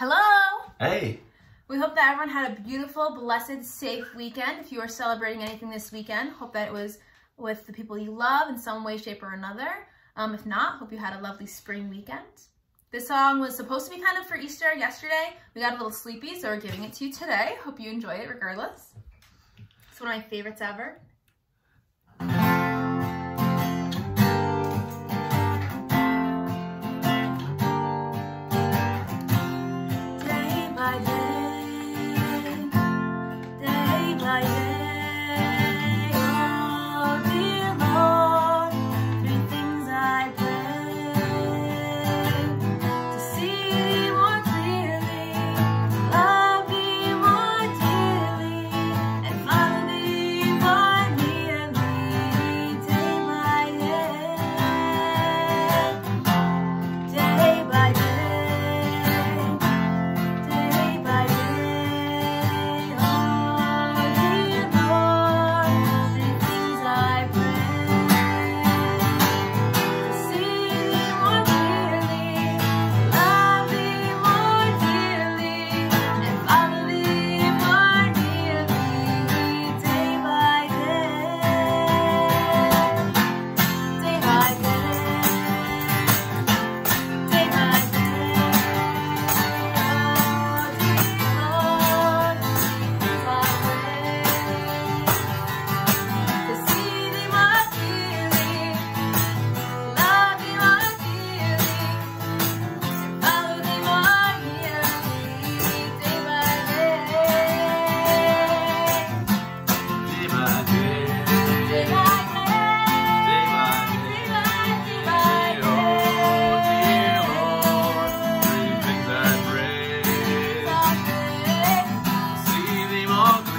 Hello! Hey! We hope that everyone had a beautiful, blessed, safe weekend. If you are celebrating anything this weekend, hope that it was with the people you love in some way, shape, or another. Um, if not, hope you had a lovely spring weekend. This song was supposed to be kind of for Easter yesterday. We got a little sleepy, so we're giving it to you today. Hope you enjoy it regardless. It's one of my favorites ever.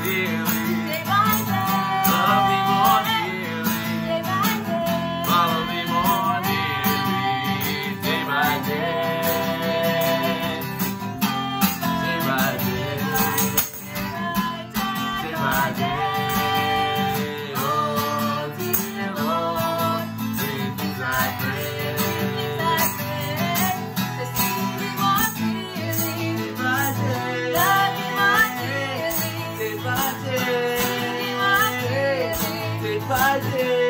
More day